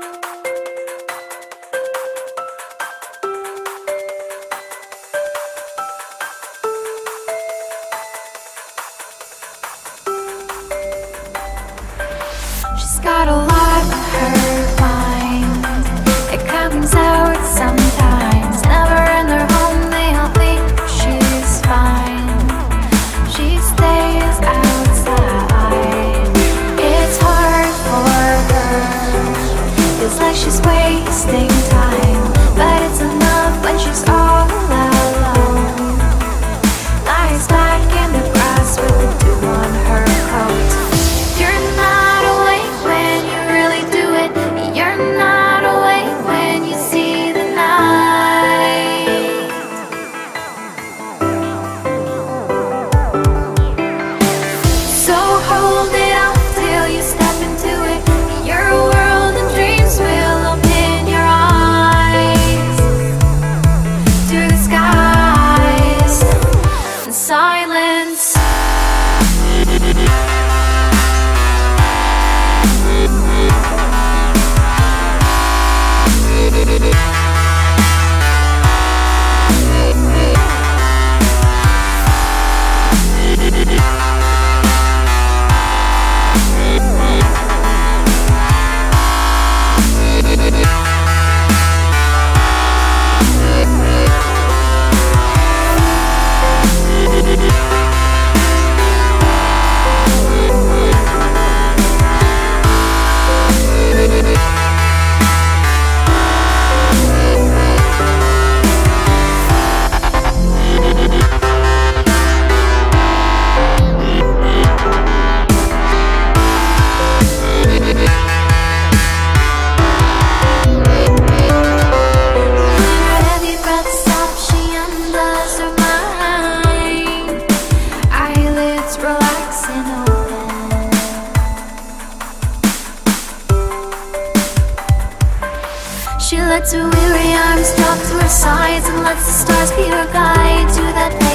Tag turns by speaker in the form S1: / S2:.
S1: you. She lets her weary arms drop to her sides and lets the stars be her guide to that.